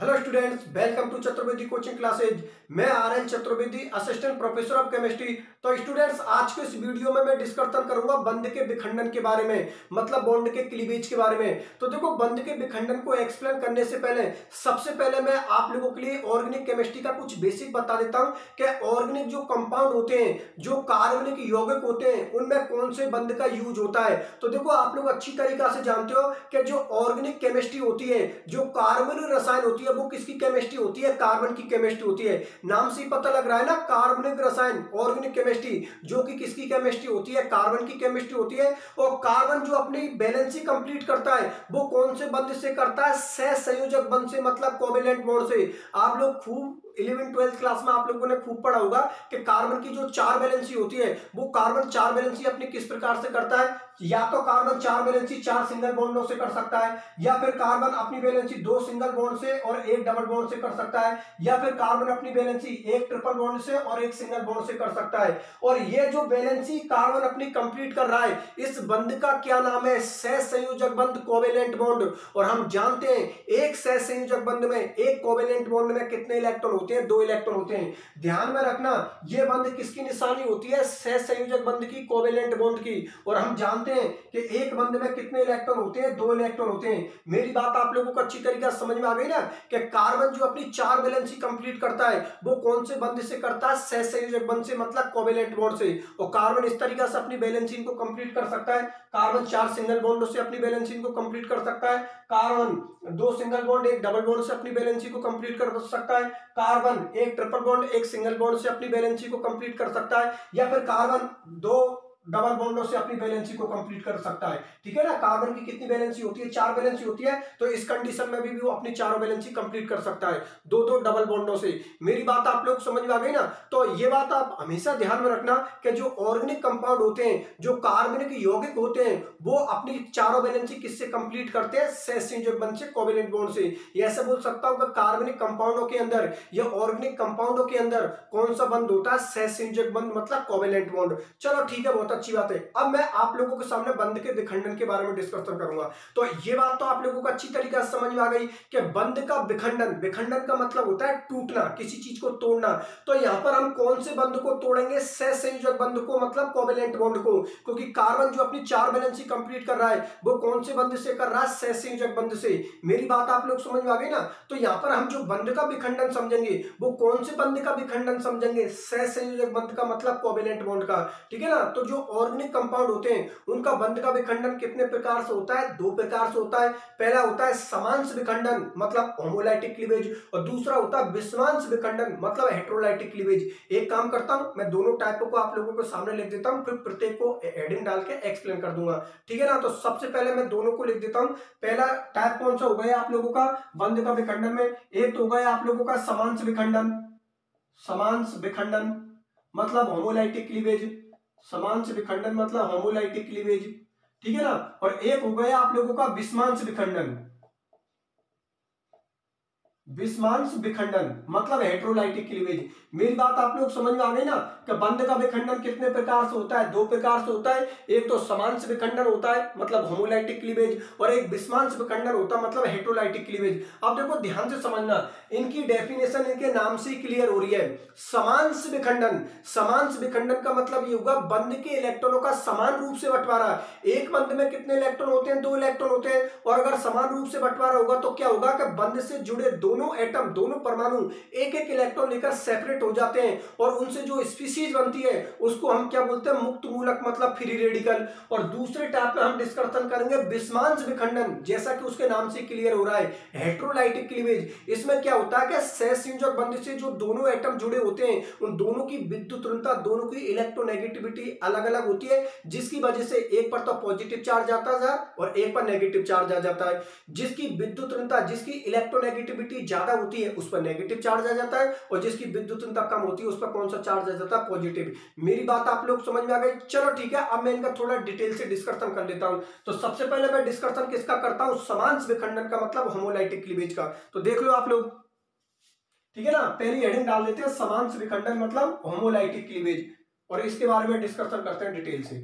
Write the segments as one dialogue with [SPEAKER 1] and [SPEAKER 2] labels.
[SPEAKER 1] Hello students welcome to Chaturvedi coaching classes मैं R N Chaturvedi assistant professor of chemistry तो students आज के इस वीडियो में मैं डिस्कशन करूँगा बंद के विखंडन के बारे में मतलब बॉन्ड के क्लीवेज के बारे में। तो देखो, बंद के विखंडन को एक्सप्लेन करने से पहले, सबसे पहले मैं आप लोगों के लिए ऑर्गेनिक केमिस्ट्री का कुछ बेसिक बता देता हूँ कि ऑर्गेनिक जो कंपाउंड होते हैं, जो कार्बनिक यौगिक होते हैं, उनमें कौन से बंद का यूज़ होता है? तो देखो, आप लोग अच्छी तरीका से जानते हो कि जो ऑर्गेनिक केमिस्ट्री होती है, जो कार्बनिक रसायन होती है वो किसकी केमिस्ट्री होती है? कार्बन की केमिस्ट्री होती है। नाम से ही पता लग रहा है ना कार्बनिक रसायन ऑर्गेनिक केमिस्ट्री जो कि किसकी केमिस्ट्री होती है? कार्बन की केमिस्ट्री होती है। और कार्बन जो अपनी बैलेंसी कंप्लीट करता है, वो कौन से बंद से करता है? सह संयोजक बंद से मतलब कोवेलेंट बॉन्ड से। आप लोग खूब इलेवन ट्वेल्थ क्लास में आप लोगों ने खूब पढ़ा होगा कि कार्बन की जो चार बैलेंसी होती है, वो कार्बन चार बैलेंसी अपनी किस प्रकार से करता है? या तो कार्बन चार बैलेंसी चार सिंगल बॉन्डों से कर सकता है, या फिर कार्बन अपनी बैलेंसी दो सिंगल बॉन्ड से और एक डबल बॉन्ड से कर सकता है, या फिर कार्बन अपनी बैलेंसी एक ट्रिपल बॉन्ड से और एक सिंगल बॉन्ड से कर सकता है। और ये जो बैलेंसी कार्बन अपनी कंप्लीट कर रहा है, इस बंद का क्या नाम है? सह संयोजक बंद, कोवेलेंट बॉन्ड। और हम जानते हैं, एक सह संयोजक बंद में, एक कोवेलेंट बॉन्ड में कितने इलेक्ट्रॉन होते हैं, दो इलेक्ट्रॉन होते हैं। ध्यान में रखना यह बंद किसकी निशानी होती है? सह संयोजक बंद की कोवेलेंट बॉन्ड की। और हम जानते हैं कि एक बंद में कितने इलेक्ट्रॉन होते हैं? दो इलेक्ट्रॉन होते हैं। मेरी बात आप लोगों को अच्छी तरीके से समझ में आ गई ना कि कार्बन जो अपनी चार बैलेंसी कंप्लीट करता है, वो कौन से बंद से करता है? सह संयोजक बंद से मतलब कोवेलेंट बॉन्ड से। और कार्बन इस तरीके से अपनी बैलेंसिंग को कंप्लीट कर सकता है। कार्बन चार सिंगल बॉन्ड से अपनी बैलेंसिंग को कंप्लीट कर सकता है। कार्बन दो सिंगल बॉन्ड एक डबल बॉन्ड से अपनी बैलेंसी को कंप्लीट कर सकता है। कार्बन एक ट्रिपल बॉन्ड एक सिंगल बॉन्ड से अपनी बैलेंसी को कंप्लीट कर सकता है, या फिर कार्बन दो डबल बॉन्डों से अपनी बैलेंसी को कंप्लीट कर सकता है। ठीक है ना? कार्बन की कितनी बैलेंसी होती है? चार बैलेंसी होती है तो इस कंडीशन में भी, भी वो अपनी चारों बैलेंसी कंप्लीट कर सकता है। दो दो डबल बॉन्डों से। मेरी बात आप लोग समझ में आ गई ना? तो ये बात आप हमेशा ध्यान में रखना कि जो ऑर्गेनिक कंपाउंड होते हैं जो कार्बनिक यौगिक होते हैं वो अपनी चारों बैलेंसी किससे कंप्लीट करते हैं? सेसिंजक बंद से बॉन्ड से। ऐसे बोल सकता हूँ कार्बनिक कंपाउंडों के अंदर या ऑर्गेनिक कंपाउंडों के अंदर कौन सा बंद होता है? मतलब बॉन्ड चलो ठीक है बहुत अच्छी बात है। अब मैं आप लोगों के सामने बंद के विखंडन के बारे में डिस्कशन करूँगा। तो ये बात तो आप लोगों को अच्छी तरीके से समझ में आ गई कि बंद का विखंडन विखंडन का मतलब होता है टूटना, किसी चीज़ को तोड़ना। तो यहाँ पर हम कौन से बंद को तोड़ेंगे? सह संयोजक बंद को मतलब कोवेलेंट बॉन्ड को। क्योंकि कार्बन जो अपनी चार बैलेंसी कंप्लीट कर रहा है, वो कौन से बंद से कर रहा है? सह संयोजक बंद से। मेरी बात आप लोग समझ में आ गई ना? तो यहाँ पर हम जो बंद का विखंडन समझेंगे, वो कौन से बंद का विखंडन समझेंगे? सह संयोजक बंद का मतलब कोवेलेंट बॉन्ड का। ठीक है ना? तो जो ऑर्गेनिक कंपाउंड होते हैं, उनका बंद का विखंडन कितने प्रकार से होता है? दो प्रकार से होता है। पहला होता है समांश विखंडन मतलब होमोलाइटिक क्लीवेज और दूसरा होता है विश्वांश विखंडन मतलब हेट्रोलाइटिक क्लीवेज एक काम करता हूँ, मैं दोनों टाइपों को आप लोगों को सामने लिख देता हूँ, फिर प्रत्येक को हेडिंग डाल के एक्सप्लेन कर दूँगा। ठीक है ना? तो सबसे पहले मैं दोनों को लिख देता हूँ। पहला टाइप कौन सा हो गया आप लोगों का? बंद का विखंडन में। एक तो हो गया आप लोगों का समांश विखंडन। समांश विखंडन मतलब होमोलाइटिक क्लीवेज समांश विखंडन मतलब होमोलाइटिक क्लीवेज। ठीक है ना? और एक हो गया आप लोगों का विस्मांश विखंडन। विस्मांश विखंडन मतलब हेट्रोलाइटिक क्लीवेज मेरी बात आप लोग समझ में आ गई ना कि बंद का विखंडन कितने प्रकार से होता है? दो प्रकार से होता है। एक तो समांश विखंडन होता है मतलब होमोलाइटिक क्लीवेज और एक विस्मांश विखंडन होता है मतलब हेट्रोलाइटिक क्लीवेज अब देखो, ध्यान से समझना, इनकी डेफिनेशन इनके नाम से क्लियर हो रही है। समांश विखंडन समांश विखंडन का मतलब ये होगा बंद के इलेक्ट्रॉनों का समान रूप से बंटवारा। एक बंद में कितने इलेक्ट्रॉन होते हैं? दो इलेक्ट्रॉन होते हैं। और अगर समान रूप से बंटवारा होगा तो क्या होगा कि बंद से जुड़े दोनों एटम दोनों परमाणु एक एक इलेक्ट्रॉन लेकर सेपरेट हो जाते हैं और उनसे जो स्पीसीज बनती है, उसको हम क्या बोलते हैं? मुक्त मूलक मतलब फ्री रेडिकल और दूसरे टाइप में हम डिस्कशन करेंगे विस्मांश विखंडन, जैसा कि उसके नाम से क्लियर हो रहा है। हेट्रोलाइटिक क्लीवेज इसमें क्या होता है कि सहसंयोजक बंध से जो दोनों एटम जुड़े होते हैं, उन दोनों की विद्युत ऋणता दोनों की इलेक्ट्रोनेगेटिविटी अलग अलग होती है, जिसकी वजह से एक पर तो पॉजिटिव चार्ज आता है और एक पर नेगेटिव चार्ज आ जाता है। जिसकी विद्युत ऋणता जिसकी इलेक्ट्रोनेगेटिविटी ज़्यादा होती है, उस पर नेगेटिव चार्ज आ जाता है और जिसकी विद्युत कम होती है, उस पर कौन सा चार्ज आ जाता है? पॉजिटिव मेरी बात आप लोग समझ में आ गई? चलो ठीक है, अब मैं इनका थोड़ा डिटेल से डिस्कशन कर लेता हूँ। तो सबसे पहले मैं डिस्कशन किसका करता हूँ? समांश विखंडन का मतलब होमोलाइटिक क्लीवेज का। तो देख लो आप लोग। ठीक है ना? पहली हेडिंग डाल देते हैं समांश विखंडन मतलब होमोलाइटिक क्लीवेज और इसके बारे में डिस्कशन करते हैं डिटेल से।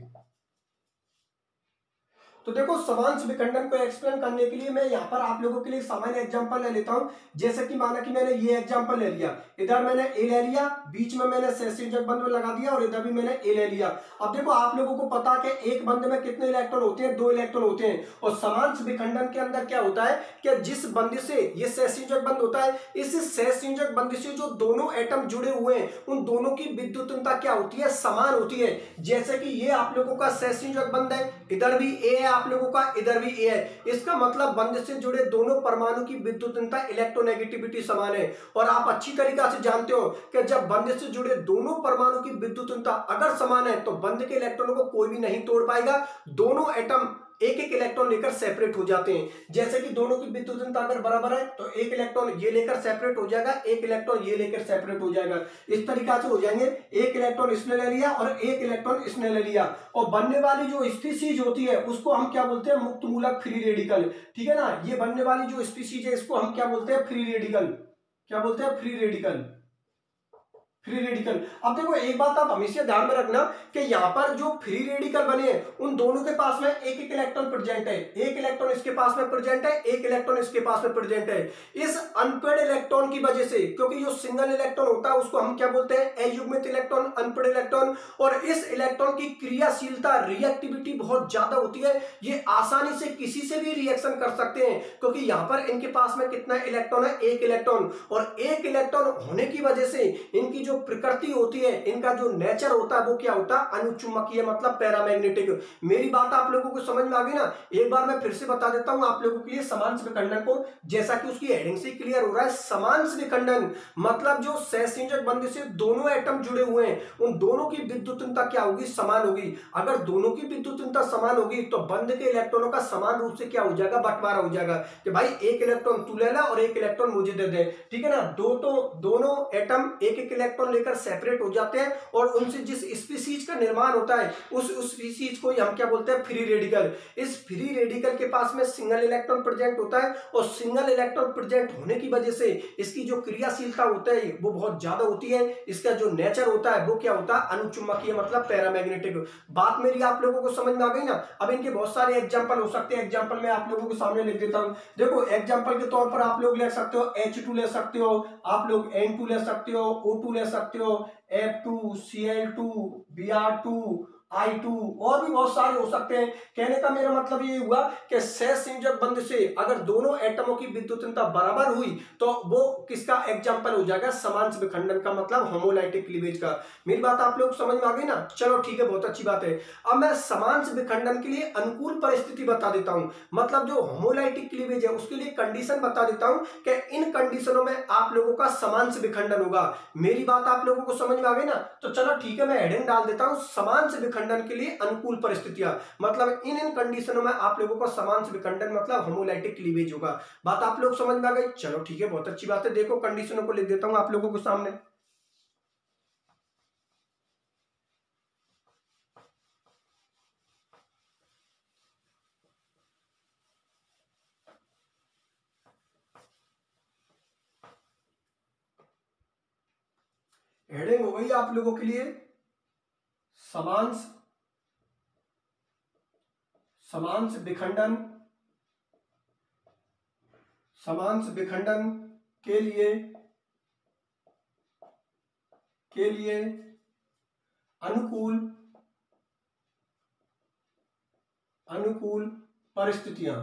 [SPEAKER 1] तो देखो समांश विखंडन को एक्सप्लेन करने के लिए मैं यहाँ पर आप लोगों के लिए सामान्य एग्जांपल ले लेता हूँ। जैसे कि माना कि मैंने ये एग्जांपल ले लिया। इधर मैंने ए ले लिया, बीच में मैंने सहसंयोजक बंध में लगा दिया और इधर भी मैंने ए ले लिया। अब देखो, आप लोगों को पता कि एक बंध में कितने इलेक्ट्रॉन होते हैं, दो इलेक्ट्रॉन होते हैं। और समांश विखंडन के अंदर क्या होता है कि जिस बंध से ये सहसंयोजक बंद होता है, इस सहसंयोजक बंद से जो दोनों एटम जुड़े हुए हैं, उन दोनों की विद्युतता क्या होती है? समान होती है। जैसे कि ये आप लोगों का सहसंयोजक बंद है इधर भी ए है आप लोगों का, इधर भी ए है। इसका मतलब बंध से जुड़े दोनों परमाणु की विद्युतता इलेक्ट्रोनेगेटिविटी समान है। और आप अच्छी तरीका से जानते हो कि जब बंध से जुड़े दोनों परमाणु की विद्युतता अगर समान है तो बंध के इलेक्ट्रॉनों को कोई भी नहीं तोड़ पाएगा। दोनों एटम एक एक इलेक्ट्रॉन लेकर सेपरेट हो जाते हैं। जैसे कि दोनों की विद्युतता अगर बराबर है तो एक इलेक्ट्रॉन ये लेकर सेपरेट हो जाएगा, एक इलेक्ट्रॉन ये लेकर सेपरेट हो जाएगा। इस तरीका से हो जाएँगे। एक इलेक्ट्रॉन इसने ले लिया और एक इलेक्ट्रॉन इसने ले लिया। और बनने वाली जो स्पीसीज होती है, उसको हम क्या बोलते हैं? मुक्त मूलक फ्री रेडिकल ठीक है ना? ये बनने वाली जो स्पीसीज है, इसको हम क्या बोलते हैं? फ्री रेडिकल क्या बोलते हैं? फ्री रेडिकल फ्री रेडिकल अब देखो, एक बात आप हमेशा ध्यान में रखना कि यहाँ पर जो फ्री रेडिकल बने हैं, उन दोनों के पास में एक एक इलेक्ट्रॉन प्रेजेंट है। एक इलेक्ट्रॉन इसके पास में प्रेजेंट है, एक इलेक्ट्रॉन इसके पास में प्रेजेंट है। इस अनपेड इलेक्ट्रॉन की वजह से, क्योंकि जो सिंगल इलेक्ट्रॉन होता है, उसको हम क्या बोलते हैं? अयुग्मित इलेक्ट्रॉन अनपेड इलेक्ट्रॉन और इस इलेक्ट्रॉन की क्रियाशीलता रिएक्टिविटी बहुत ज़्यादा होती है। ये आसानी से किसी से भी रिएक्शन कर सकते हैं, क्योंकि यहाँ पर इनके पास में कितना इलेक्ट्रॉन है? एक इलेक्ट्रॉन और एक इलेक्ट्रॉन होने की वजह से इनकी जो प्रकृति होती है, इनका जो नेचर होता है, वो क्या होता है? अनुचुंबकीय मतलब पैरामैग्नेटिक मेरी बात आप लोगों को समझ में आ गई ना? एक बार मैं फिर से बता देता हूँ आप लोगों के लिए समान विखंडन को, जैसा कि उसकी हेडिंग से क्लियर हो रहा है, समान विखंडन मतलब जो सहसंयोजक बंध से दोनों एटम जुड़े हुए हैं, उन दोनों की विद्युतता क्या होगी? समान होगी। अगर दोनों की विद्युतता समान होगी तो बंध के इलेक्ट्रॉनों का समान रूप से क्या हो जाएगा? बंटवारा हो जाएगा कि भाई एक इलेक्ट्रॉन तू ले और एक इलेक्ट्रॉन मुझे दे दे। ठीक है ना? दो तो दोनों एटम एक एक इलेक्ट्रॉन लेकर सेपरेट हो जाते हैं और उनसे जिस स्पीसीज का निर्माण होता है, उस स्पीसीज को हम क्या बोलते हैं फ्री रेडिकल इस फ्री रेडिकल के पास में सिंगल इलेक्ट्रॉन प्रेजेंट होता है और सिंगल इलेक्ट्रॉन प्रेजेंट होने की वजह से इसकी जो क्रियाशीलता होता है, वो बहुत ज़्यादा होती है। इसका जो नेचर होता है, वो क्या होता है? अनुचुंबकीय मतलब पैरामैग्नेटिक बात मेरी आप लोगों को समझ में आ गई ना? अब इनके बहुत सारे एग्ज़ाम्पल हो सकते हैं। एग्ज़ाम्पल मैं आप लोगों के सामने लिख देता हूँ। देखो एग्ज़ाम्पल के तौर पर आप लोग ले सकते हो एच ले सकते हो, आप लोग एन ले सकते हो ओ ले सकते हो F two C L two B R two I two और भी बहुत सारे हो सकते हैं। कहने का मेरा मतलब ये हुआ कि सहसंयोजक बंध से अगर दोनों एटमों की विद्युतता बराबर हुई तो वो किसका एग्ज़ाम्पल हो जाएगा? समान विखंडन का मतलब होमोलाइटिक क्लीवेज का। मेरी बात आप लोग समझ में आ गई ना? चलो ठीक है, बहुत अच्छी बात है। अब मैं समान विखंडन के लिए अनुकूल परिस्थिति बता देता हूँ। मतलब जो होमोलाइटिक क्लीवेज है, उसके लिए कंडीशन बता देता हूँ कि इन कंडीशनों में आप लोगों का समान से विखंडन होगा। मेरी बात आप लोगों को समझ में आ गई ना? तो चलो ठीक है, मैं हेडिंग डाल देता हूँ। समान विखंडन के लिए अनुकूल परिस्थितियाँ। मतलब इन इन कंडीशनों में आप लोगों का समान विखंडन मतलब होमोलाइटिक क्लीवेज होगा। बात आप लोग समझ में आ गई? चलो ठीक है, बहुत अच्छी बात है। देखो कंडीशनों को लिख देता हूँ आप लोगों को सामने। हेडिंग हो गई आप लोगों के लिए। समांश समांश विखंडन समांश विखंडन के लिए के लिए अनुकूल अनुकूल परिस्थितियाँ।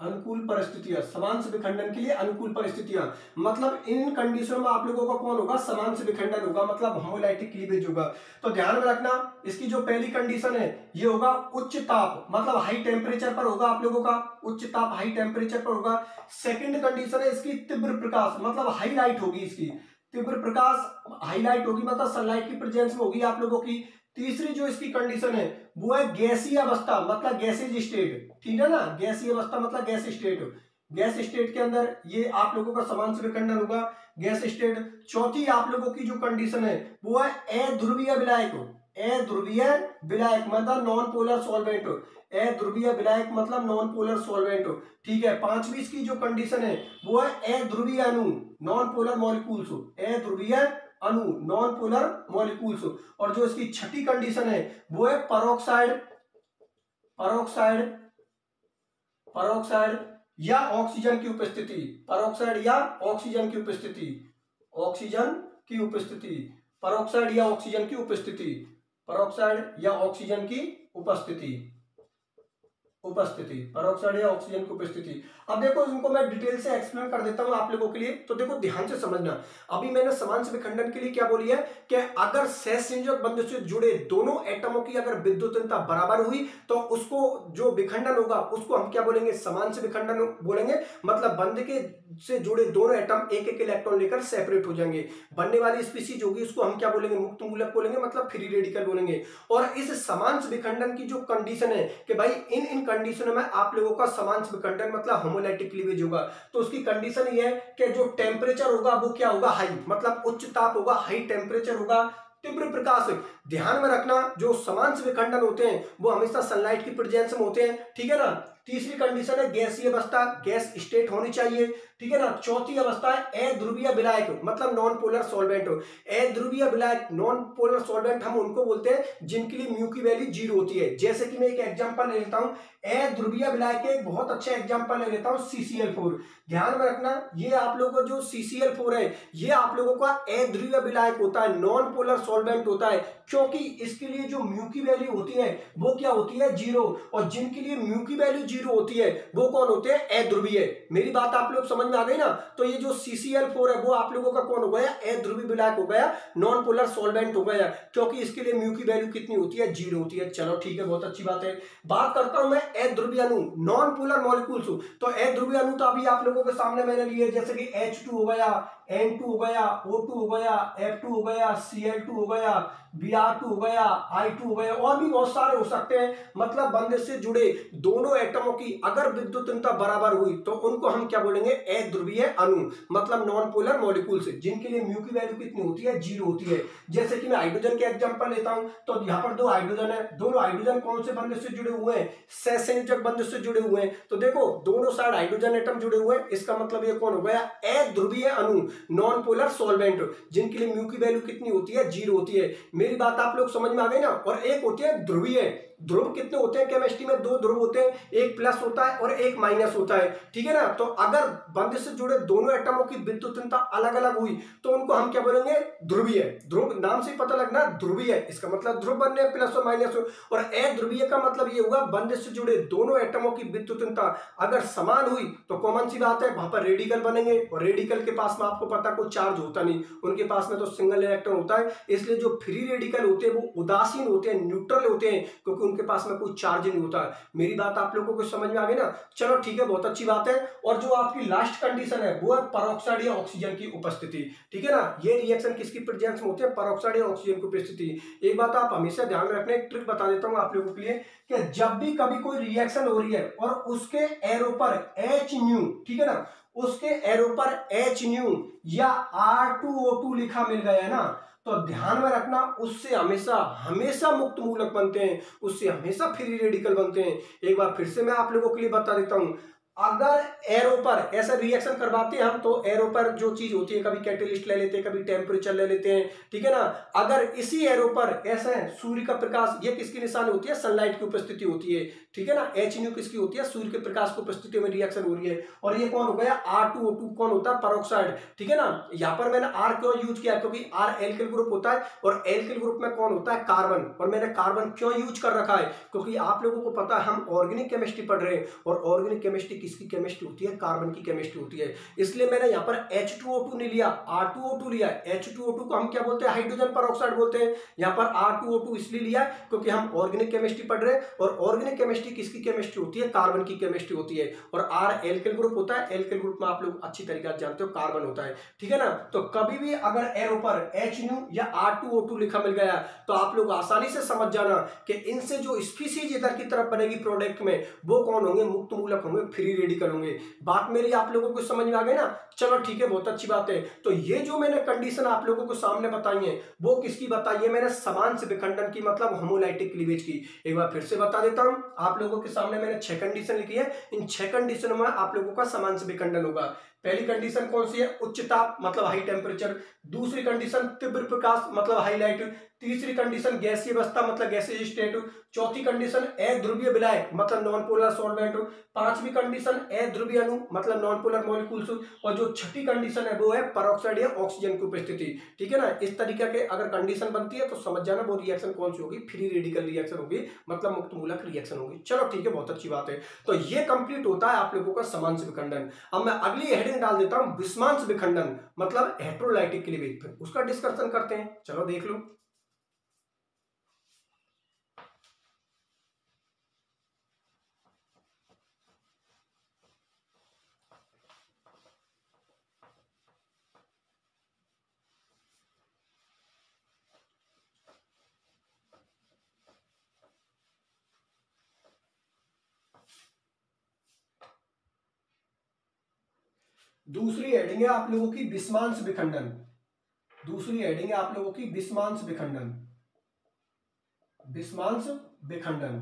[SPEAKER 1] अनुकूल परिस्थितियाँ, समान से विखंडन के लिए अनुकूल परिस्थितियाँ। मतलब इन कंडीशन में आप लोगों का कौन होगा? समान से विखंडन होगा मतलब होमोलाइटिक क्लीवेज होगा। तो ध्यान में रखना, इसकी जो पहली कंडीशन है, ये होगा उच्च ताप मतलब हाई टेम्परेचर पर होगा आप लोगों का। उच्च ताप हाई टेम्परेचर पर होगा। सेकेंड कंडीशन है इसकी तीव्र प्रकाश मतलब हाई लाइट होगी इसकी। तीव्र प्रकाश हाईलाइट होगी मतलब सनलाइट की प्रेजेंस में होगी आप लोगों की। तीसरी जो इसकी कंडीशन है, वो है गैसीय अवस्था मतलब गैसेज स्टेट ठीक है ना? गैसीय अवस्था मतलब गैस स्टेट गैस स्टेट के अंदर ये आप लोगों का समान से विखंडन होगा। गैस स्टेट चौथी आप लोगों की जो कंडीशन है, वो है अध्रुवीय विलायक। अध्रुवीय विलायक मतलब नॉन पोलर सॉल्वेंट अध्रुवीय विलायक मतलब नॉन पोलर सॉल्वेंट ठीक है? पांचवी की जो कंडीशन है, वो है अध्रुवीय अणु नॉन पोलर मॉलिक्यूल्स अध्रुवीय अणु नॉन पोलर मॉलिक्यूल्स और जो इसकी छठी कंडीशन है, वो है परोक्साइड परोक्साइड परोक्साइड या ऑक्सीजन की उपस्थिति। परोक्साइड या ऑक्सीजन की उपस्थिति। ऑक्सीजन की उपस्थिति। परोक्साइड या ऑक्सीजन की उपस्थिति। परोक्साइड या ऑक्सीजन की उपस्थिति। उपस्थिति परोक्साइड या ऑक्सीजन की उपस्थिति। अब देखो, इनको मैं डिटेल से एक्सप्लेन कर देता हूँ आप लोगों के लिए तो देखो, ध्यान से समझना। अभी मैंने समान से विखंडन के लिए क्या बोली है कि अगर सहसंयोजक बंध से जुड़े दोनों एटमों की अगर विद्युतता बराबर हुई तो उसको जो विखंडन होगा, उसको हम क्या बोलेंगे? समान से विखंडन बोलेंगे। मतलब बंध के से जुड़े दोनों एटम एक एक इलेक्ट्रॉन लेकर सेपरेट हो जाएँगे। बनने वाली स्पीसीज होगी, उसको हम क्या बोलेंगे? मुक्त मूलक बोलेंगे मतलब फ्री रेडिकल बोलेंगे। और इस समान विखंडन की जो कंडीशन है कि भाई इन इन कंडीशनों में आप लोगों का समान विखंडन मतलब होमोलाइटिक क्लीवेज होगा। तो उसकी कंडीशन ये है कि जो टेम्परेचर होगा, वो क्या होगा? हाई मतलब उच्च ताप होगा हाई टेम्परेचर होगा, तीव्र प्रकाश। ध्यान में रखना, जो समान विखंडन होते हैं, वो हमेशा सनलाइट की प्रेजेंस में होते हैं, ठीक है ना? तीसरी कंडीशन है गैसीय अवस्था, गैस स्टेट होनी चाहिए। ठीक है ना? चौथी अवस्था है, अध्रुवीय विलायक मतलब नॉन पोलर सॉल्वेंट अध्रुवीय विलायक नॉन पोलर सॉल्वेंट हम उनको बोलते हैं, जिनके लिए म्यू की वैल्यू ज़ीरो होती है। जैसे कि मैं एक एग्जांपल ले लेता हूँ। अध्रुवीय विलायक एक बहुत अच्छा एग्जांपल ले लेता हूँ फोर ध्यान में रखना, ये आप लोगों का जो सीसीएल फोर है, ये आप लोगों का अध्रुवीय विलायक होता है नॉन पोलर सॉल्वेंट होता है। क्योंकि इसके लिए जो म्यू की वैल्यू होती है, वो क्या होती है? ज़ीरो और जिनके लिए म्यू की वैल्यू ज़ीरो होती है, वो कौन होते हैं? अध्रुवीय। मेरी बात आप लोग समझ में आ गई ना? तो ये जो सीसीएल फोर है, वो आप लोगों का कौन हो गया? अध्रुवी विलायक हो गया नॉन पोलर सॉल्वेंट हो गया। क्योंकि इसके लिए म्यू की वैल्यू कितनी होती है? ज़ीरो होती है। चलो ठीक है, बहुत अच्छी बात है। बात करता हूँ मैं अध्रुवी अणु नॉन पोलर मॉलिक्यूल्स तो अध्रुवी अणु तो अभी आप लोगों के सामने मैंने लिए, जैसे कि एच हो गया एन टू हो गया ओ टू हो गया एफ़ टू हो गया सी एल टू हो गया बी आर टू हो गया आई टू हो गया, और भी बहुत सारे हो सकते हैं। मतलब बंधन से जुड़े दोनों एटमों की अगर विद्युतता बराबर हुई तो उनको हम क्या बोलेंगे? अध्रुवीय अणु मतलब नॉन पोलर मॉलिक्यूल्स जिनके लिए म्यू की वैल्यू कितनी होती है? ज़ीरो होती है। जैसे कि मैं हाइड्रोजन के एग्ज़ाम्पल लेता हूँ तो यहाँ पर दो हाइड्रोजन है। दोनों हाइड्रोजन कौन से बंधन से जुड़े हुए हैं? सहसंयोजक बंधन से जुड़े हुए हैं। तो देखो, दोनों साइड हाइड्रोजन एटम जुड़े हुए हैं। इसका मतलब ये कौन हो गया? अध्रुवीय अणु। नॉन पोलर सॉल्वेंट जिनके लिए म्यू की वैल्यू कितनी होती है? ज़ीरो होती है। मेरी बात आप लोग समझ में आ गई ना? और एक होती है ध्रुवीय। ध्रुव कितने होते हैं? केमिस्ट्री में दो ध्रुव होते हैं, एक प्लस होता है और एक माइनस होता है। ठीक है ना? तो अगर बंध से जुड़े दोनों एटमों की विद्युतता अलग अलग हुई तो उनको हम क्या बोलेंगे? ध्रुवीय। ध्रुव नाम से पता लगना ध्रुवीय। इसका मतलब ध्रुव बनने प्लस और माइनस और अध्रुवीय का मतलब ये होगा बंध से जुड़े दोनों एटमों की विद्युतता अगर समान हुई तो कॉमन सी बात है, वहाँ पर रेडिकल बनेंगे। और रेडिकल के पास में आपको पता कोई चार्ज होता नहीं। उनके पास में तो सिंगल इलेक्ट्रॉन होता है। इसलिए जो फ्री रेडिकल होते हैं, वो उदासीन होते हैं न्यूट्रल होते हैं, क्योंकि उनके पास में कोई चार्ज नहीं होता है। मेरी बात आप लोगों को समझ में आ गई ना? चलो ठीक है, बहुत अच्छी बात है। और जो आपकी लास्ट कंडीशन है, वो है परोक्साइड या ऑक्सीजन की उपस्थिति। ठीक है ना? ये रिएक्शन किसकी प्रेजेंस में होते हैं? परोक्साइड या ऑक्सीजन की उपस्थिति। एक बात आप हमेशा ध्यान रखने, एक ट्रिक बता देता हूँ आप लोगों के लिए कि जब भी कभी कोई रिएक्शन हो रही है और उसके एरो पर एच न्यू ठीक है ना? उसके एरो पर एच न्यू या आर टू ओ टू लिखा मिल गया है ना? तो ध्यान में रखना, उससे हमेशा हमेशा मुक्त मूलक बनते हैं, उससे हमेशा फ्री रेडिकल बनते हैं। एक बार फिर से मैं आप लोगों के लिए बता देता हूँ, अगर एरो पर ऐसा रिएक्शन करवाते हैं हम तो एरो पर जो चीज़ होती है, कभी कैटेलिस्ट ले लेते हैं, कभी टेम्परेचर ले लेते हैं, ठीक है ना? अगर इसी एरो पर ऐसा है, सूर्य का प्रकाश, ये किसकी निशानी होती है? सनलाइट की उपस्थिति होती है। ठीक है ना? एच न्यू किसकी होती है? सूर्य के प्रकाश की उपस्थिति में रिएक्शन हो रही है। और ये कौन हो गया? आर टू ओ टू कौन होता है? परोक्साइड ठीक है ना? यहाँ पर मैंने आर क्यों यूज़ किया? क्योंकि आर एल्किल ग्रुप होता है और एल्किल ग्रुप में कौन होता है? कार्बन और मैंने कार्बन क्यों यूज़ कर रखा है? क्योंकि आप लोगों को पता है, हम ऑर्गेनिक केमिस्ट्री पढ़ रहे हैं। और ऑर्गेनिक केमिस्ट्री किसकी केमिस्ट्री होती है? कार्बन की केमिस्ट्री होती है। इसलिए मैंने यहाँ पर एच टू ओ टू नहीं लिया। आर टू ओ टू लिया एच टू ओ टू को हम क्या बोलते हैं? हाइड्रोजन पर बोलते हैं। यहाँ पर आर टू ओ टू इसलिए लिया क्योंकि हम ऑर्गेनिक केमिस्ट्री पढ़ रहे हैं। और ऑर्गेनिक केमिस्ट्री किसकी केमिस्ट्री होती है? कार्बन की केमिस्ट्री होती है। और आर एल्किल ग्रुप होता है। एल्किल ग्रुप में आप लोग अच्छी तरीके से जानते हो कार्बन होता है। ठीक है ना? तो कभी भी अगर एरो पर एच न्यू या आर टू ओ टू लिखा मिल गया तो आप लोग आसानी से समझ जाना कि इनसे जो स्पीसीज इधर की तरफ़ बनेगी प्रोडक्ट में, वो कौन होंगे? मुक्त मूलक होंगे फ्री रेडिकल होंगे बात मेरी आप लोगों को समझ में आ गई ना? चलो ठीक है, बहुत अच्छी बात है। तो ये जो मैंने कंडीशन आप लोगों को सामने बताई है, वो किसकी बताई है? मैंने समान से विखंडन की मतलब होमोलाइटिक क्लीवेज की। एक बार फिर से बता देता हूँ। आप लोगों के सामने मैंने छह कंडीशन लिखी है। इन छह कंडीशनों में आप लोगों का समान से विखंडन होगा। पहली कंडीशन कौन सी है? उच्च ताप मतलब हाई टेम्परेचर दूसरी कंडीशन तीव्र प्रकाश मतलब हाईलाइट तीसरी कंडीशन गैसीय अवस्था मतलब गैसीय स्टेट चौथी कंडीशन अध्रुवीय विलायक मतलब नॉन पोलर सॉल्वेंट पांचवी कंडीशन अध्रुवीय अणु मतलब नॉन पोलर मॉलिक्यूल्स और जो छठी कंडीशन है, वो है परोक्साइड या ऑक्सीजन की उपस्थिति. ठीक है ना? इस तरीके के अगर कंडीशन बनती है तो समझ जाना वो रिएक्शन कौन सी होगी? फ्री रेडिकल रिएक्शन होगी मतलब मुक्त मूलक रिएक्शन होगी. चलो, ठीक है, बहुत अच्छी बात है. तो ये कंप्लीट होता है आप लोगों का समांश विखंडन. अब मैं अगली हेडिंग डाल देता हूँ विस्मांश विखंडन मतलब हेट्रोलाइटिक क्लीवेज उसका डिस्कशन करते हैं। चलो देख लो। दूसरी हेडिंग है आप लोगों की विस्मांश विखंडन। दूसरी हेडिंग है आप लोगों की विस्मांश विखंडन। विस्मांश विखंडन।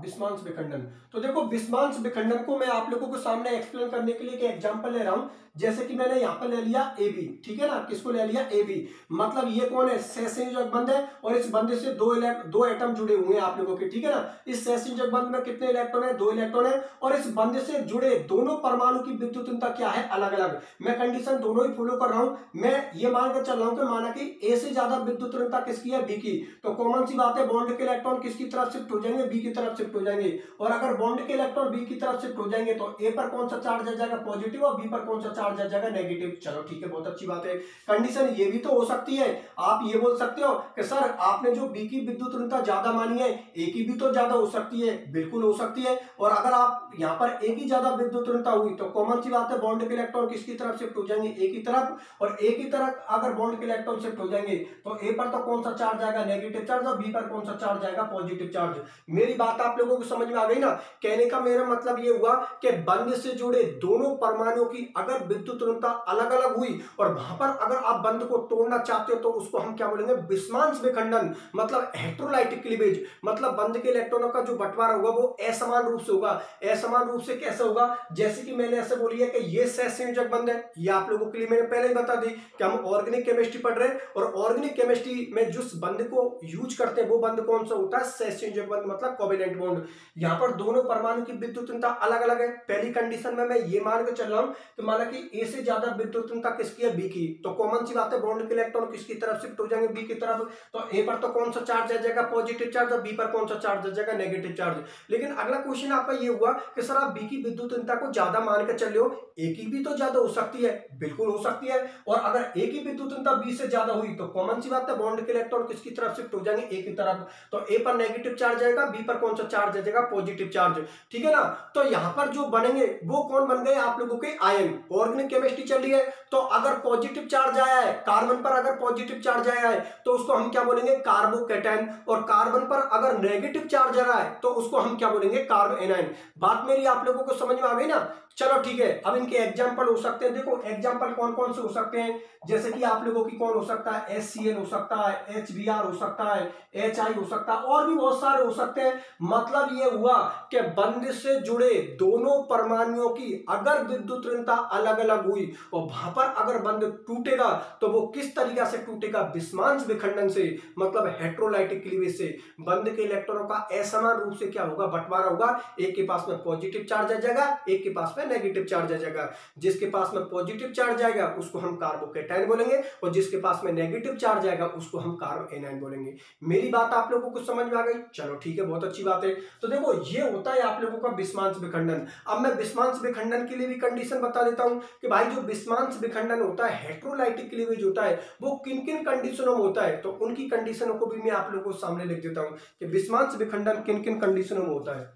[SPEAKER 1] विस्मांश विखंडन। तो देखो विस्मांश विखंडन को मैं आप लोगों को सामने एक्सप्लेन करने के लिए एक ले रहा हूँ। जैसे कि मैंने यहाँ पर ले लिया ए बी ठीक है ना? किसको ले लिया? ए बी मतलब ये कौन है? सहसंयोजक बंद है और इस बंद से दो दो एटम जुड़े हुए हैं आप लोगों के, ठीक है ना? इस सहसंयोजक बंद में कितने इलेक्ट्रॉन है? दो इलेक्ट्रॉन है और इस बंद से जुड़े दोनों परमाणु की विद्युतता क्या है? अलग अलग मैं कंडीशन दोनों ही फॉलो कर रहा हूँ। मैं ये मानकर चल रहा हूँ कि माना कि ए से ज़्यादा विद्युतता किसकी है? बी की। तो कॉमन सी बात है बॉन्ड के इलेक्ट्रॉन किसकी तरफ़ शिफ्ट हो जाएँगे? बी की तरफ़ शिफ्ट हो जाएँगे। और अगर बॉन्ड के इलेक्ट्रॉन बी की तरफ़ शिफ्ट हो जाएँगे तो ए पर कौन सा चार्ज आ जाएगा? पॉजिटिव और बी पर कौन सा चार्ज आ जाएगा नेगेटिव चलो ठीक है, बहुत अच्छी बात है। कंडीशन ये भी तो हो सकती है। आप ये बोल सकते हो कि, सर, आपने जो बी की विद्युत ऋणता ज़्यादा मानी है ए की भी तो ज़्यादा हो सकती है। बिल्कुल हो सकती है। और अगर आप यहाँ पर ए की ज़्यादा विद्युत ऋणता हुई तो कॉमन सी बात है बॉन्ड के इलेक्ट्रॉन किसकी तरफ़ शिफ्ट हो जाएँगे? ए की तरफ़। और ए की तरफ़ अगर बॉन्ड के इलेक्ट्रॉन शिफ्ट हो जाएँगे तो ए पर तो कौन सा चार्ज आएगा? नेगेटिव चार्ज और बी पर कौन सा चार्ज आएगा? पॉजिटिव चार्ज मेरी बात आप लोगों को समझ में आ गई ना? कहने का मेरा मतलब ये हुआ कि बंद से जुड़े दोनों परमाणुओं की अगर विद्युत ऋणता अलग अलग हुई। और वहाँ पर अगर आप बंद को तोड़ना चाहते हो तो उसको हम क्या बोलेंगे? विस्मांश विखंडन मतलब हेट्रोलाइटिक क्लीवेज मतलब बंद के इलेक्ट्रॉनों का जो बंटवारा होगा वो असमान रूप से होगा। असमान रूप से कैसे होगा? जैसे कि मैंने ऐसे बोली है कि ये सहसंयोजक बंद है। ये आप लोगों के लिए मैंने पहले ही बता दी कि हम ऑर्गेनिक केमिस्ट्री पढ़ रहे हैं। और ऑर्गेनिक केमिस्ट्री में जिस बंद को यूज़ करते हैं, वो बंद कौन सा होता है? सहसंयोजक बंद मतलब कोवेलेंट बॉन्ड यहाँ पर दोनों परमाणु की विद्युतता अलग अलग है। पहली कंडीशन में मैं ये मान के चल रहा हूँ कि माना कि ए से ज़्यादा विद्युतता किसकी है? बी की। तो कॉमन सी बात है बॉन्ड के इलेक्ट्रॉन किसकी तरफ़ शिफ्ट हो जाएँगे? बी की तरफ़। तो ए पर तो कौन सा चार्ज आ जाएगा? पॉजिटिव चार्ज और बी पर कौन सा चार्ज आ जाएगा? नेगेटिव चार्ज लेकिन अगला क्वेश्चन आपका ये हुआ कि सर आप बी की विद्युतता को ज़्यादा मान के चल हो। ए की भी तो ज़्यादा हो सकती है। बिल्कुल हो सकती है। और अगर ए की विद्युतता बी से ज़्यादा हुई तो कॉमन सी बात है बॉन्ड के इलेक्ट्रॉन किसकी तरफ़ शिफ्ट हो जाएँगे? ए की तरफ़। तो ए पर नेगेटिव चार्ज आएगा बी पर कौन सा चार्ज आ जाएगा? पॉजिटिव चार्ज ठीक है ना? तो यहाँ पर जो बनेंगे, वो कौन बन गए आप लोगों के? आयन ऑर्गेनिक केमिस्ट्री चल रही है तो अगर पॉजिटिव चार्ज आया है कार्बन पर अगर पॉजिटिव चार्ज आया है तो उसको हम क्या बोलेंगे? कार्बोकेटाइन और कार्बन पर अगर नेगेटिव चार्ज आ रहा है तो उसको हम क्या बोलेंगे? कार्बो एनाइन बात मेरी आप लोगों को समझ में आ गई ना? चलो ठीक है, अब इनके एग्ज़ाम्पल हो सकते हैं। देखो एग्ज़ाम्पल कौन कौन से हो सकते हैं? जैसे कि आप लोगों की कौन हो सकता है? एस हो सकता है एच हो सकता है एच हो सकता है, और भी बहुत सारे हो सकते हैं। मतलब ये हुआ कि बंद से जुड़े दोनों परमाणुओं की अगर विद्युत ऋणता अलग अलग अलग हुई और वहाँ पर अगर बंद टूटेगा तो वो किस तरीका से टूटेगा? विस्मांश विखंडन से मतलब हेट्रोलाइटिक क्लीवेज से। बंद के इलेक्ट्रॉनों का असमान रूप से क्या होगा? बंटवारा होगा। एक के पास में पॉजिटिव चार्ज आ जाएगा, एक के पास में नेगेटिव चार्ज आ जाएगा। जिसके पास में पॉजिटिव चार्ज आएगा, उसको हम कार्बोकेटाइन बोलेंगे और जिसके पास में नेगेटिव चार्ज आएगा, उसको हम कार्बो एनाइन बोलेंगे। मेरी बात आप लोगों को समझ में आ गई? चलो ठीक है, बहुत अच्छी बात है। तो देखो, ये होता है आप लोगों का विस्मांश विखंडन। अब मैं विस्मांश विखंडन के लिए भी कंडीशन बता देता हूँ। कि भाई जो विस्मांश विखंडन होता है हेट्रोलाइटिक क्लीवेज होता है, वो किन किन कंडीशनों में होता है? तो उनकी कंडीशनों को भी मैं आप लोगों को सामने लिख देता हूँ कि विस्मांश विखंडन किन किन कंडीशनों में होता है।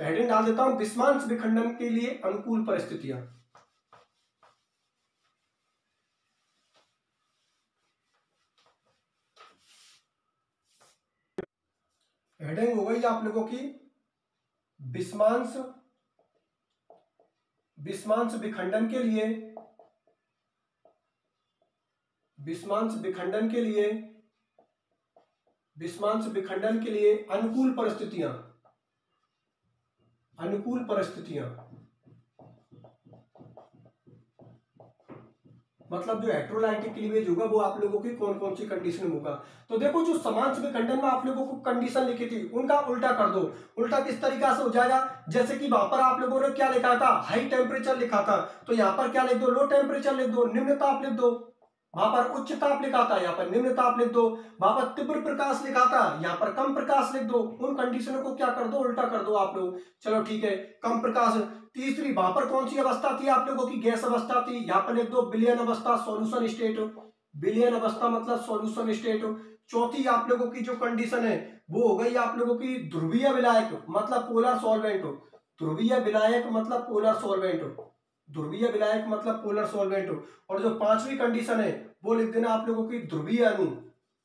[SPEAKER 1] हेडिंग डाल देता हूँ विस्मांश विखंडन के लिए अनुकूल परिस्थितियाँ। हेडिंग हो गई आप लोगों की विस्मांश विस्मांश विखंडन के लिए विस्मांश विखंडन के लिए विस्मांश विखंडन के लिए अनुकूल परिस्थितियाँ अनुकूल परिस्थितियाँ। मतलब जो हेट्रोलाइटिक क्लीवेज होगा वो आप लोगों की कौन कौन सी कंडीशन होगा। तो देखो जो समान विखंडन में आप लोगों को कंडीशन लिखी थी, उनका उल्टा कर दो। उल्टा किस तरीका से हो जाएगा? जैसे कि वहाँ पर आप लोगों ने क्या लिखा था? हाई टेम्परेचर लिखा था। तो यहाँ पर क्या लिख दो? लो टेम्परेचर लिख दो। निम्नता आप लिख दो। वहाँ पर उच्च ताप लिखा था यहाँ पर निम्न ताप लिख दो। वहाँ पर तीव्र प्रकाश लिखा था यहाँ पर कम प्रकाश लिख दो। उन कंडीशनों को क्या कर दो? उल्टा कर दो आप लोग। चलो ठीक है, कम प्रकाश। तीसरी, वहाँ पर कौन सी अवस्था थी आप लोगों की? गैस अवस्था थी। यहाँ पर लिख दो बिलियन अवस्था सोल्यूशन स्टेट बिलियन अवस्था मतलब सोल्यूशन स्टेट चौथी, आप लोगों की जो कंडीशन है, वो हो गई आप लोगों की ध्रुवीय विलायक मतलब पोलर सॉल्वेंट ध्रुवीय विलायक मतलब पोलर सॉल्वेंट ध्रुवीय विलायक मतलब पोलर सॉल्वेंट और जो पांचवी कंडीशन है वो लिख देना आप लोगों की ध्रुवीय अनु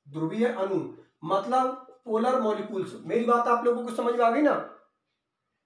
[SPEAKER 1] ध्रुवीय अनु मतलब पोलर मॉलिक्यूल्स मेरी बात आप लोगों को समझ में आ गई ना?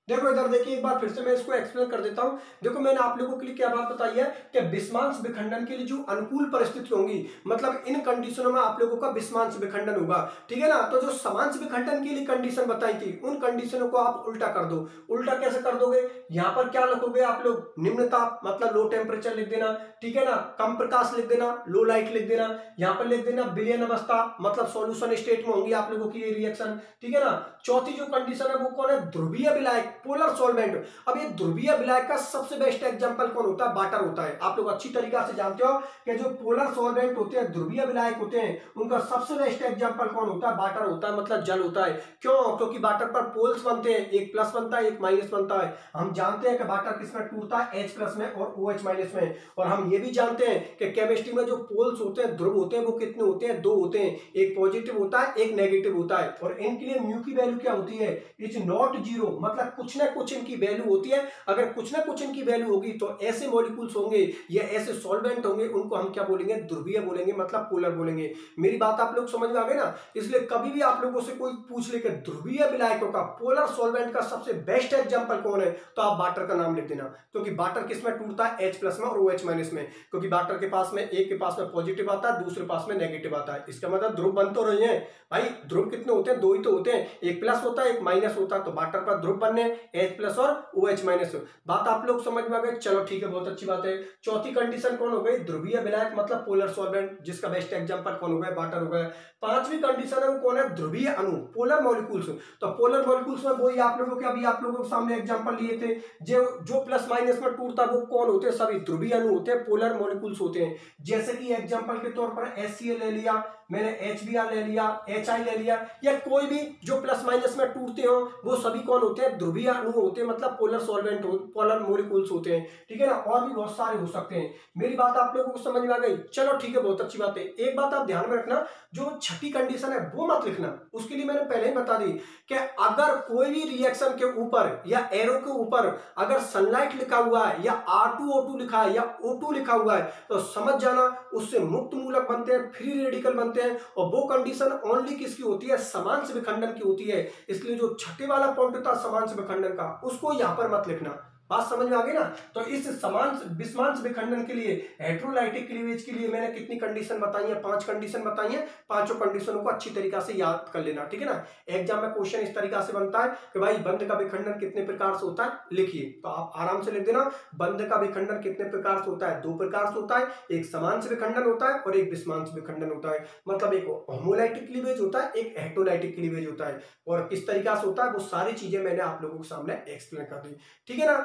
[SPEAKER 1] देखो इधर देखिए, एक बार फिर से मैं इसको एक्सप्लेन कर देता हूँ। देखो, मैंने आप लोगों के लिए क्या बात बताई है कि विस्मांस विखंडन के लिए जो अनुकूल परिस्थिति होंगी मतलब इन कंडीशनों में आप लोगों का विस्मांस विखंडन होगा। ठीक है ना? तो जो समांस विखंडन के लिए कंडीशन बताई थी, उन कंडीशनों को आप उल्टा कर दो। उल्टा कैसे कर दोगे? यहाँ पर क्या लिखोगे आप लोग? निम्न ताप मतलब लो टेम्परेचर लिख देना। ठीक है ना? कम प्रकाश लिख देना लो लाइट लिख देना। यहाँ पर लिख देना बिलियन अवस्था मतलब सोल्यूशन स्टेट में होंगी आप लोगों की रिएक्शन ठीक है ना? चौथी जो कंडीशन है वो कौन है? ध्रुवीय विलायक। पोलर सॉल्वेंट अब ये ध्रुवीय विलायक का सबसे बेस्ट एग्जांपल कौन होता है? वाटर होता है। आप लोग अच्छी तरीका से जानते हो कि जो पोलर सॉल्वेंट होते हैं, ध्रुवीय विलायक होते हैं, उनका सबसे बेस्ट एग्जांपल कौन होता है? वाटर होता है मतलब जल होता है। क्यों? क्योंकि वाटर पर पोल्स बनते हैं। एक प्लस बनता है, एक माइनस बनता है। हम जानते हैं कि वाटर किसमें टूटता है? एच प्लस में और ओ एच माइनस में। और हम ये भी जानते हैं कि केमिस्ट्री में जो पोल्स होते हैं, ध्रुव होते हैं, वो कितने होते हैं? दो होते हैं। एक पॉजिटिव होता है, एक नेगेटिव होता है। और इनके लिए म्यू की वैल्यू क्या होती है? इज़ नॉट ज़ीरो मतलब कुछ ना कुछ इनकी वैल्यू होती है। अगर कुछ ना कुछ इनकी वैल्यू होगी तो ऐसे मॉलिक्यूल्स होंगे या ऐसे सॉल्वेंट होंगे, उनको हम क्या बोलेंगे? ध्रुवीय बोलेंगे मतलब पोलर बोलेंगे। मेरी बात आप लोग समझ में आ गए ना? इसलिए कभी भी आप लोगों से कोई पूछ ले ध्रुवीय विलायकों का पोलर सॉल्वेंट का सबसे बेस्ट एग्ज़ाम्पल कौन है तो आप वाटर का नाम लिख देना। क्योंकि वाटर किसमें टूटता है? एच प्लस में और ओ एच माइनस में। क्योंकि वाटर के पास में एक के पास में पॉजिटिव आता है, दूसरे पास में नेगेटिव आता है। इसका मतलब ध्रुव बन तो रही है। भाई, ध्रुव कितने होते हैं? दो ही तो होते हैं। एक प्लस होता है, एक माइनस होता है। तो वाटर पर ध्रुव बनने। एच प्लस और ओ एच माइनस बात आप लोग समझ में आ गए चलो ठीक है, बहुत अच्छी बात है। चौथी कंडीशन कौन हो गई? ध्रुवीय विलायक मतलब पोलर सॉल्वेंट जिसका बेस्ट एग्ज़ाम्पल कौन हो गया? वाटर हो गया। पांचवी कंडीशन है वो कौन है? ध्रुवीय अणु पोलर मॉलिक्यूल्स तो पोलर मॉलिक्यूल्स में वही आप लोगों के अभी आप लोगों के सामने एग्ज़ाम्पल लिए थे। जो जो प्लस माइनस में टूटता वो कौन होते? हैं सभी ध्रुवीय अणु होते हैं पोलर मॉलिक्यूल्स होते हैं। जैसे कि एग्ज़ाम्पल के तौर पर एस ले लिया। मैंने एच बी आर ले लिया एच आई ले लिया, या कोई भी जो प्लस माइनस में टूटते हो, वो सभी कौन होते हैं? ध्रुवीय अणु होते हैं मतलब पोलर सॉल्वेंट पोलर मोलिकुल्स होते हैं, ठीक है ना? और भी बहुत सारे हो सकते हैं। मेरी बात आप लोगों को समझ में आ गई? चलो ठीक है, बहुत अच्छी बात है। एक बात आप ध्यान में रखना, जो छठी कंडीशन है, वो मत लिखना। उसके लिए मैंने पहले ही बता दी कि अगर कोई भी रिएक्शन के ऊपर या एरो के ऊपर अगर सनलाइट लिखा हुआ है, या आर टू ओ टू लिखा है, या ओ टू लिखा हुआ है तो समझ जाना, उससे मुक्त मूलक बनते हैं फ्री रेडिकल बनते हैं और वो कंडीशन ओनली किसकी होती है? समान से विखंडन की होती है। इसलिए जो छठे वाला पॉइंट था समान से विखंडन का, उसको यहाँ पर मत लिखना। बात समझ में आ गई ना? तो इस समान विस्मांस विखंडन के लिए हेट्रोलाइटिक क्लीवेज के लिए मैंने कितनी कंडीशन बताई है? पाँच कंडीशन बताई है। पाँचों कंडीशनों को अच्छी तरीका से याद कर लेना, ठीक है ना? एग्ज़ाम में क्वेश्चन इस तरीका से बनता है कि भाई बंद का विखंडन कितने प्रकार से होता है? लिखिए। तो आप आराम से लिख देना बंद का विखंडन कितने प्रकार से होता है? दो प्रकार से होता है। एक समान विखंडन होता है और एक विस्मांस विखंडन होता है। मतलब एक होमोलाइटिक क्लीवेज होता है, एक हेट्रोलाइटिक क्लीवेज होता है। और किस तरीका से होता है? वो सारी चीज़ें मैंने आप लोगों के सामने एक्सप्लेन कर दी। ठीक है ना?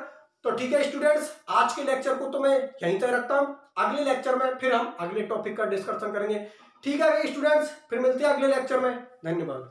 [SPEAKER 1] तो ठीक है स्टूडेंट्स आज के लेक्चर को तो मैं यहीं तक रखता हूँ। अगले लेक्चर में फिर हम अगले टॉपिक का डिस्कशन करेंगे। ठीक है स्टूडेंट्स फिर मिलते हैं अगले लेक्चर में। धन्यवाद।